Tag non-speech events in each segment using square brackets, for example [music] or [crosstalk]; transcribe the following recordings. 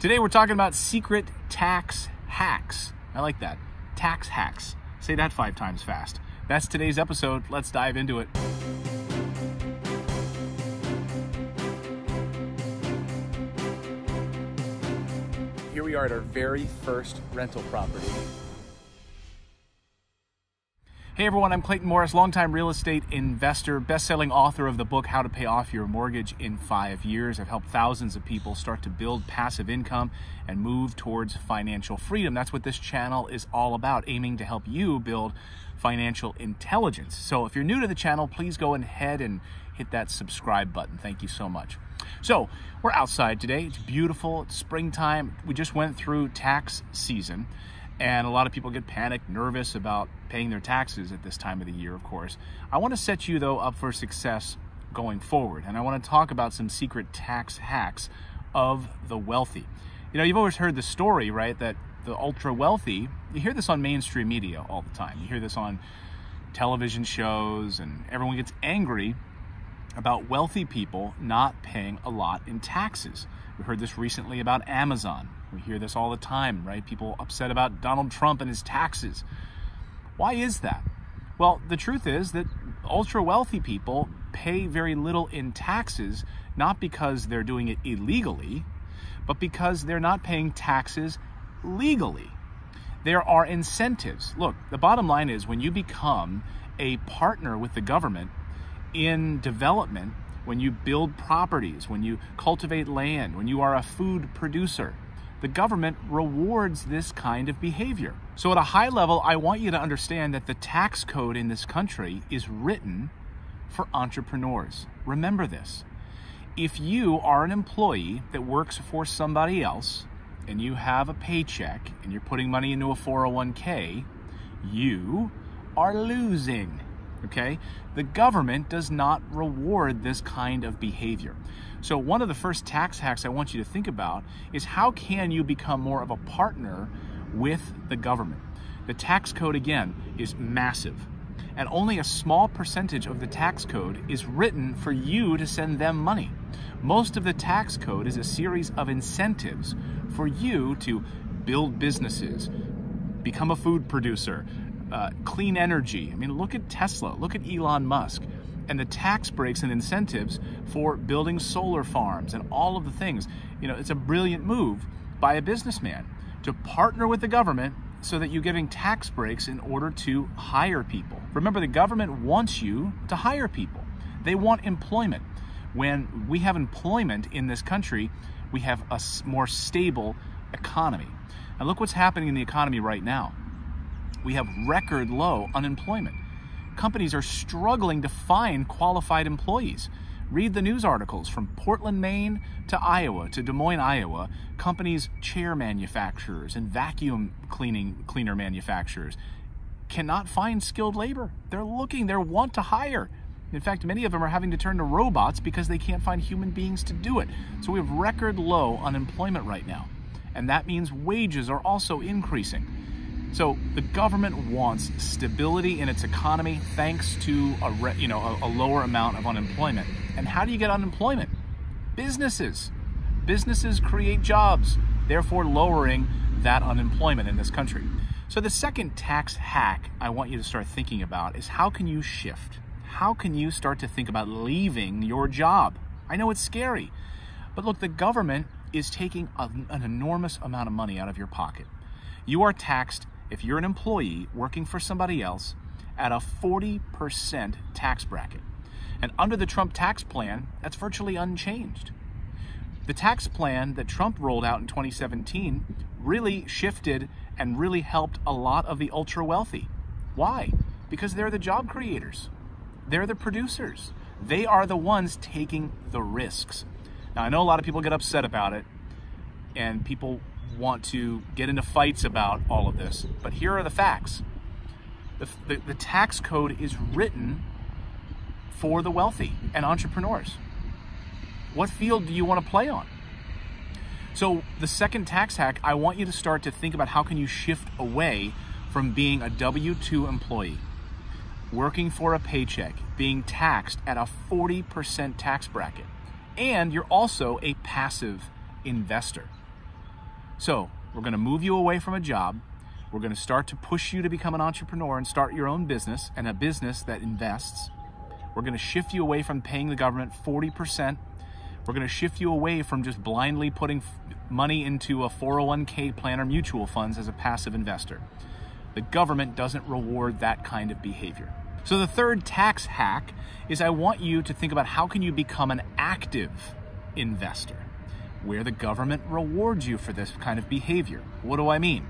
Today we're talking about secret tax hacks. I like that. Tax hacks. Say that five times fast. That's today's episode. Let's dive into it. Here we are at our very first rental property. Hey everyone, I'm Clayton Morris, longtime real estate investor, best-selling author of the book How to Pay Off Your Mortgage in 5 Years. I've helped thousands of people start to build passive income and move towards financial freedom. That's what this channel is all about, aiming to help you build financial intelligence. So if you're new to the channel, please go ahead and hit that subscribe button. Thank you so much. So, we're outside today. It's beautiful. It's springtime. We just went through tax season and a lot of people get panicked, nervous about paying their taxes at this time of the year, of course. I want to set you, though, up for success going forward, and I want to talk about some secret tax hacks of the wealthy. You know, you've always heard the story, right, that the ultra wealthy, you hear this on mainstream media all the time. You hear this on television shows, and everyone gets angry about wealthy people not paying a lot in taxes. We heard this recently about Amazon. We hear this all the time, right? People upset about Donald Trump and his taxes. Why is that? Well, the truth is that ultra wealthy people pay very little in taxes, not because they're doing it illegally, but because they're not paying taxes legally. There are incentives. Look, the bottom line is when you become a partner with the government in development, when you build properties, when you cultivate land, when you are a food producer, the government rewards this kind of behavior. So, at a high level, I want you to understand that the tax code in this country is written for entrepreneurs. Remember this. If you are an employee that works for somebody else and you have a paycheck and you're putting money into a 401k, you are losing. Okay? The government does not reward this kind of behavior. So, one of the first tax hacks I want you to think about is how can you become more of a partner with the government? The tax code, again, is massive. And only a small percentage of the tax code is written for you to send them money. Most of the tax code is a series of incentives for you to build businesses, become a food producer, uh, clean energy. I mean, look at Tesla, look at Elon Musk, and the tax breaks and incentives for building solar farms and all of the things. You know, it's a brilliant move by a businessman to partner with the government so that you're giving tax breaks in order to hire people. Remember, the government wants you to hire people, they want employment. When we have employment in this country, we have a more stable economy. And look what's happening in the economy right now we have record low unemployment. Companies are struggling to find qualified employees. Read the news articles from Portland, Maine to Iowa to Des Moines, Iowa. Companies, chair manufacturers and vacuum cleaning cleaner manufacturers cannot find skilled labor. They're looking, they want to hire. In fact, many of them are having to turn to robots because they can't find human beings to do it. So we have record low unemployment right now. And that means wages are also increasing. So the government wants stability in its economy thanks to a you know a, a lower amount of unemployment. And how do you get unemployment? Businesses. Businesses create jobs, therefore lowering that unemployment in this country. So the second tax hack I want you to start thinking about is how can you shift? How can you start to think about leaving your job? I know it's scary, but look, the government is taking an enormous amount of money out of your pocket. You are taxed if you're an employee working for somebody else at a 40% tax bracket. And under the Trump tax plan, that's virtually unchanged. The tax plan that Trump rolled out in 2017 really shifted and really helped a lot of the ultra wealthy. Why? Because they're the job creators, they're the producers, they are the ones taking the risks. Now, I know a lot of people get upset about it, and people want to get into fights about all of this, but here are the facts. The, the, the tax code is written for the wealthy and entrepreneurs. What field do you want to play on? So the second tax hack, I want you to start to think about how can you shift away from being a W-2 employee, working for a paycheck, being taxed at a 40% tax bracket, and you're also a passive investor. So we're going to move you away from a job. We're going to start to push you to become an entrepreneur and start your own business and a business that invests. We're going to shift you away from paying the government 40%. We're going to shift you away from just blindly putting money into a 401k plan or mutual funds as a passive investor. The government doesn't reward that kind of behavior. So the third tax hack is I want you to think about how can you become an active investor where the government rewards you for this kind of behavior. What do I mean?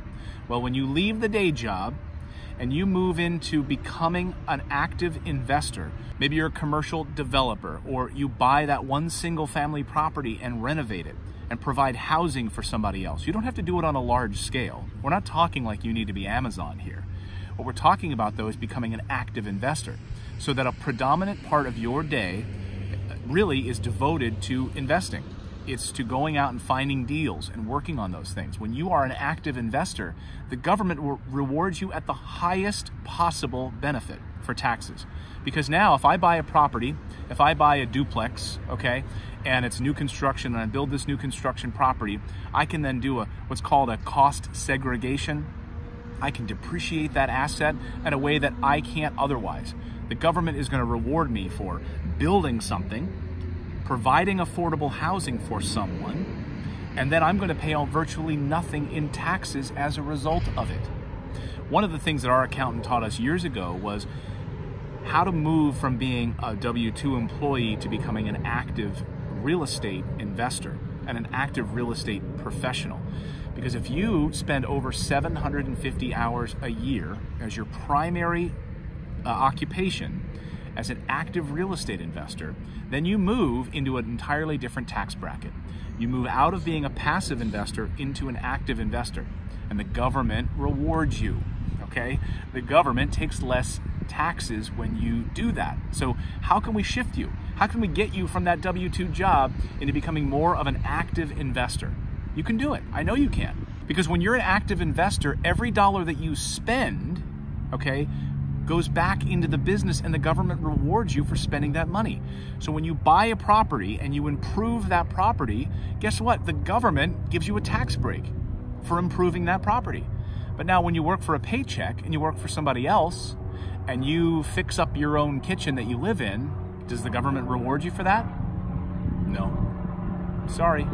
Well, when you leave the day job and you move into becoming an active investor, maybe you're a commercial developer or you buy that one single family property and renovate it and provide housing for somebody else. You don't have to do it on a large scale. We're not talking like you need to be Amazon here. What we're talking about though is becoming an active investor so that a predominant part of your day really is devoted to investing. It's to going out and finding deals and working on those things. When you are an active investor, the government will reward you at the highest possible benefit for taxes. Because now, if I buy a property, if I buy a duplex, okay, and it's new construction and I build this new construction property, I can then do a what's called a cost segregation. I can depreciate that asset in a way that I can't otherwise. The government is going to reward me for building something providing affordable housing for someone, and then I'm going to pay out virtually nothing in taxes as a result of it. One of the things that our accountant taught us years ago was how to move from being a W 2 employee to becoming an active real estate investor and an active real estate professional. Because if you spend over 750 hours a year as your primary uh, occupation, as an active real estate investor, then you move into an entirely different tax bracket. You move out of being a passive investor into an active investor, and the government rewards you. Okay? The government takes less taxes when you do that. So, how can we shift you? How can we get you from that W 2 job into becoming more of an active investor? You can do it. I know you can. Because when you're an active investor, every dollar that you spend, okay, goes back into the business and the government rewards you for spending that money. So when you buy a property and you improve that property, guess what? The government gives you a tax break for improving that property. But now when you work for a paycheck and you work for somebody else and you fix up your own kitchen that you live in, does the government reward you for that? No. Sorry.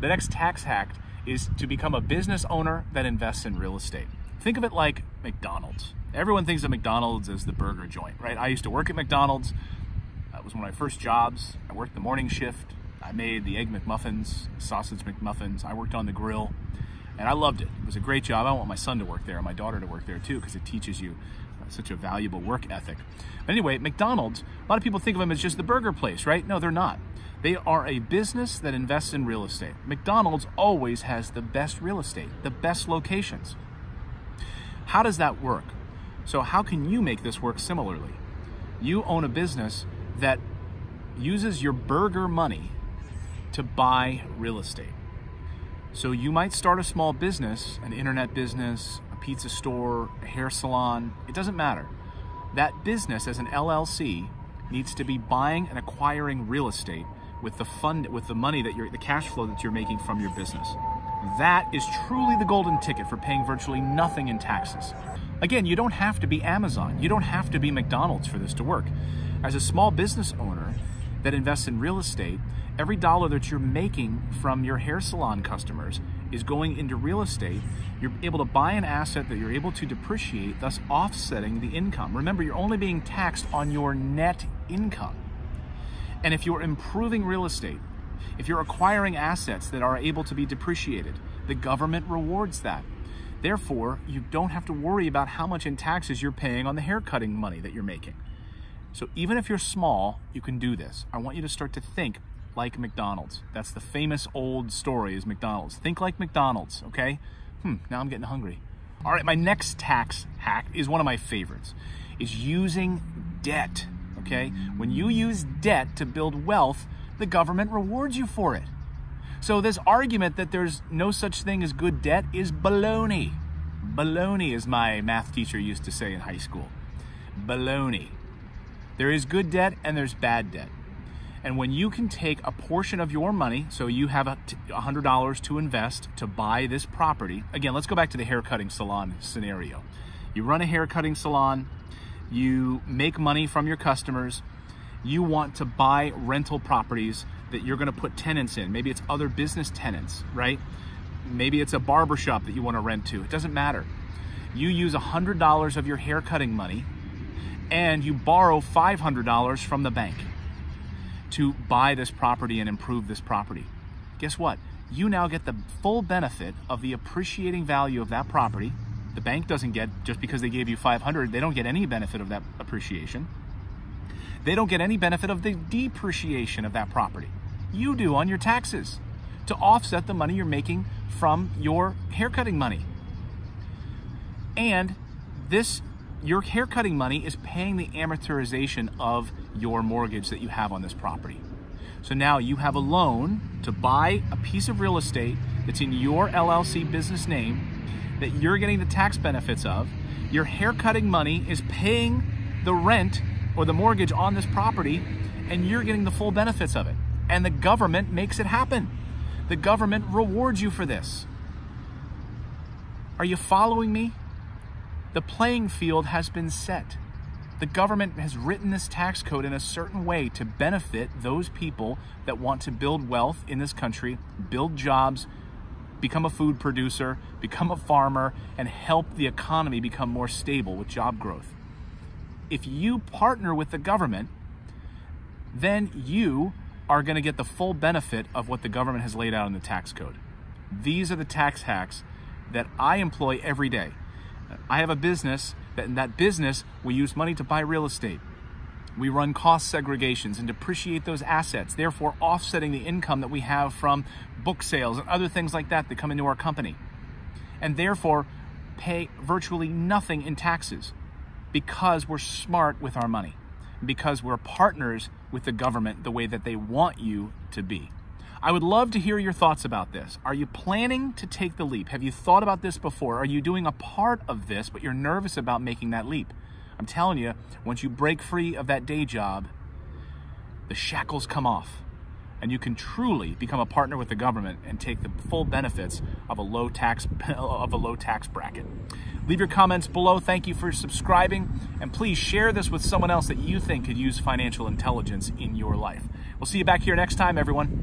The next tax hack is to become a business owner that invests in real estate. Think of it like McDonald's. Everyone thinks of McDonald's as the burger joint, right? I used to work at McDonald's. That was one of my first jobs. I worked the morning shift. I made the Egg McMuffins, sausage McMuffins. I worked on the grill, and I loved it. It was a great job. I want my son to work there and my daughter to work there too because it teaches you uh, such a valuable work ethic. But anyway, McDonald's, a lot of people think of them as just the burger place, right? No, they're not. They are a business that invests in real estate. McDonald's always has the best real estate, the best locations. How does that work? So, how can you make this work similarly? You own a business that uses your burger money to buy real estate. So, you might start a small business, an internet business, a pizza store, a hair salon, it doesn't matter. That business as an LLC needs to be buying and acquiring real estate with the fund with the money that you're the cash flow that you're making from your business. That is truly the golden ticket for paying virtually nothing in taxes. Again, you don't have to be Amazon. You don't have to be McDonald's for this to work. As a small business owner that invests in real estate, every dollar that you're making from your hair salon customers is going into real estate. You're able to buy an asset that you're able to depreciate, thus offsetting the income. Remember, you're only being taxed on your net income. And if you're improving real estate, if you're acquiring assets that are able to be depreciated, the government rewards that. Therefore, you don't have to worry about how much in taxes you're paying on the haircutting money that you're making. So even if you're small, you can do this. I want you to start to think like McDonald's. That's the famous old story is McDonald's. Think like McDonald's, okay? Hmm, now I'm getting hungry. All right, my next tax hack is one of my favorites. Is using debt, okay? When you use debt to build wealth, the government rewards you for it. So this argument that there's no such thing as good debt is baloney. Baloney, as my math teacher used to say in high school. Baloney. There is good debt and there's bad debt. And when you can take a portion of your money, so you have a $100 to invest to buy this property. Again, let's go back to the haircutting salon scenario. You run a haircutting salon, you make money from your customers, you want to buy rental properties that you're going to put tenants in. Maybe it's other business tenants, right? Maybe it's a barbershop that you want to rent to. It doesn't matter. You use $100 of your haircutting money and you borrow $500 from the bank to buy this property and improve this property. Guess what? You now get the full benefit of the appreciating value of that property. The bank doesn't get just because they gave you 500, they don't get any benefit of that appreciation. They don't get any benefit of the depreciation of that property. You do on your taxes to offset the money you're making from your haircutting money. And this your haircutting money is paying the amortization of your mortgage that you have on this property. So now you have a loan to buy a piece of real estate that's in your LLC business name that you're getting the tax benefits of. Your haircutting money is paying the rent or the mortgage on this property, and you're getting the full benefits of it. And the government makes it happen. The government rewards you for this. Are you following me? The playing field has been set. The government has written this tax code in a certain way to benefit those people that want to build wealth in this country, build jobs, become a food producer, become a farmer, and help the economy become more stable with job growth. If you partner with the government, then you are going to get the full benefit of what the government has laid out in the tax code. These are the tax hacks that I employ every day. I have a business that in that business we use money to buy real estate. We run cost segregations and depreciate those assets, therefore offsetting the income that we have from book sales and other things like that that come into our company. And therefore pay virtually nothing in taxes because we're smart with our money, because we're partners with the government the way that they want you to be. I would love to hear your thoughts about this. Are you planning to take the leap? Have you thought about this before? Are you doing a part of this, but you're nervous about making that leap? I'm telling you, once you break free of that day job, the shackles come off and you can truly become a partner with the government and take the full benefits of a low tax [laughs] of a low tax bracket. Leave your comments below. Thank you for subscribing and please share this with someone else that you think could use financial intelligence in your life. We'll see you back here next time everyone.